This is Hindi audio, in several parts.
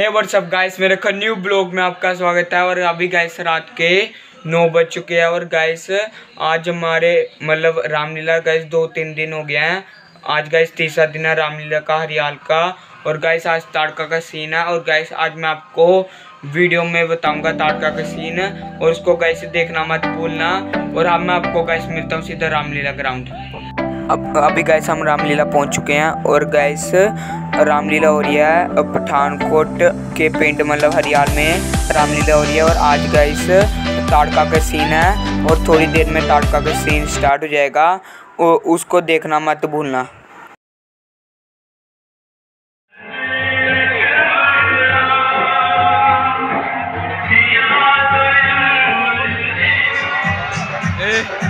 हे व्हाट्सअप गाइस मेरे का न्यू ब्लॉग में आपका स्वागत है और अभी गाइस रात के नौ बज चुके हैं और गाइस आज हमारे मतलब रामलीला गाइस दो तीन दिन हो गया है। आज गाइस तीसरा दिन है रामलीला का, हरियाल का और गाइस आज ताड़का का सीन है और गाइस आज मैं आपको वीडियो में बताऊँगा ताड़का का सीन और उसको गाइस देखना मत भूलना और अब मैं आपको गाइस मिलता हूँ सीधा रामलीला ग्राउंड अब, अभी गैस हम रामलीला पहुँच चुके हैं और गैस रामलीला हो रही है पठानकोट के पिंड मतलब हरियाल में रामलीला हो रही है और आज गैस ताड़का का सीन है और थोड़ी देर में ताड़का का सीन स्टार्ट हो जाएगा। और उसको देखना मत भूलना। एक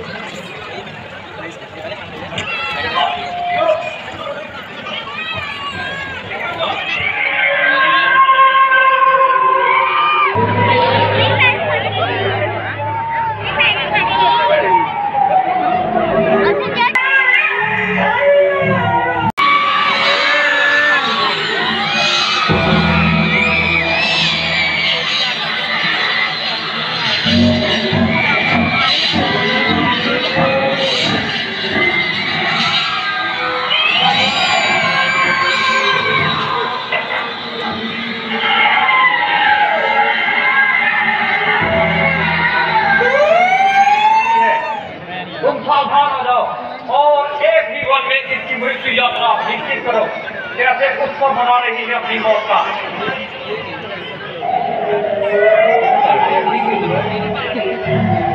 उत्सव मना रही है अपनी मौत का Thank you.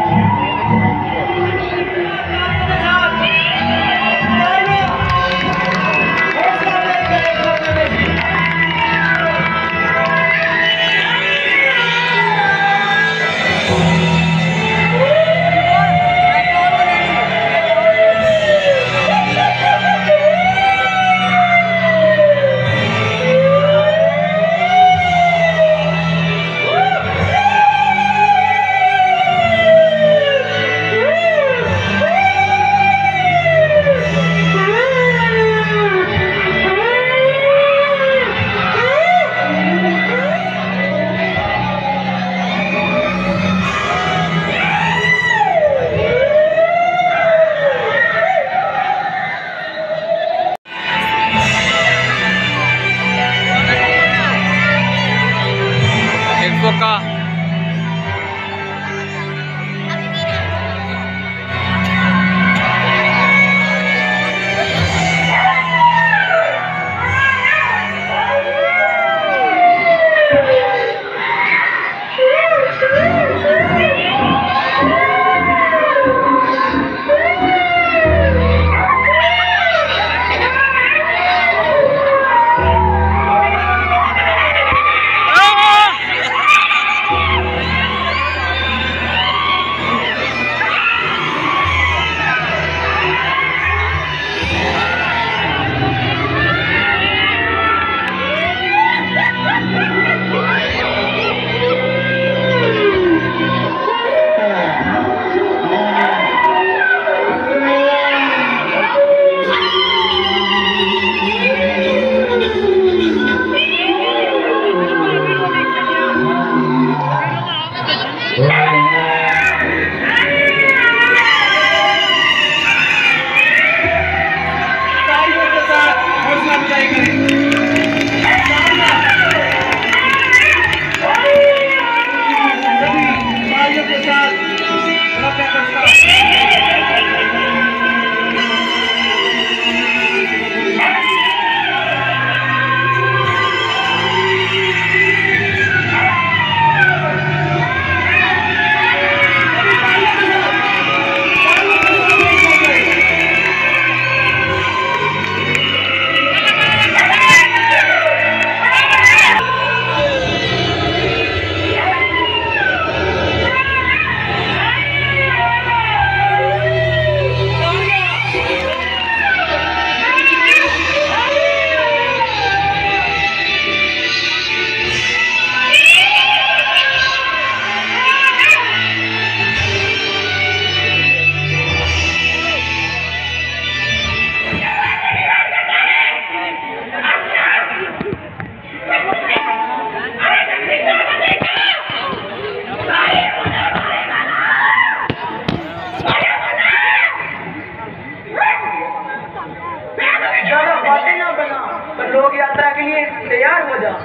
तैयार हो जाओ।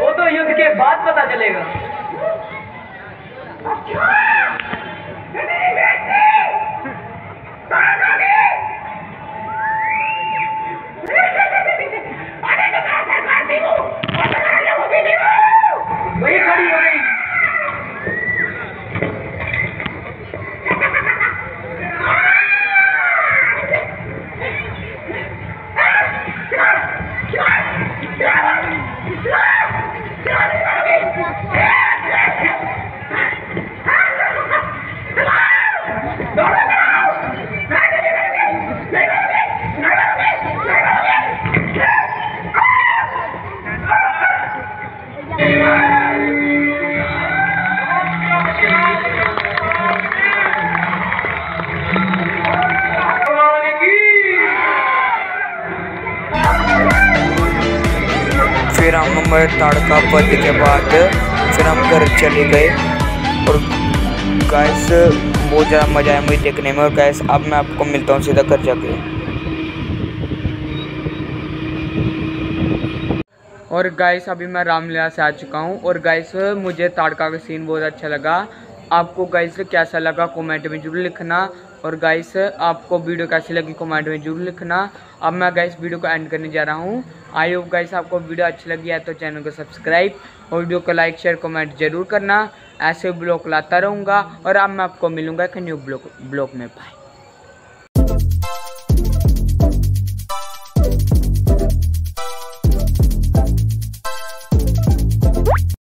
वो तो युद्ध के बाद पता चलेगा। फिर हम ताड़का बंद के बाद फिर हम घर चले गए। और गैस बहुत ज़्यादा मज़ा आया मुझे देखने में। और गैस अब मैं आपको मिलता हूँ सीधा घर जाके। और गाइस अभी मैं रामलीला से आ चुका हूँ। और गाइस मुझे ताड़का का सीन बहुत अच्छा लगा। आपको गाइस कैसा लगा कमेंट में ज़रूर लिखना। और गाइस आपको वीडियो कैसी लगी कमेंट में ज़रूर लिखना। अब मैं गाइस वीडियो को एंड करने जा रहा हूँ। आई होप गाइस आपको वीडियो अच्छी लगी है तो चैनल को सब्सक्राइब और वीडियो को लाइक शेयर कमेंट ज़रूर करना। ऐसे ब्लॉग लाता रहूँगा और अब मैं आपको मिलूँगा एक न्यू ब्लॉग ब्लॉग में। बाय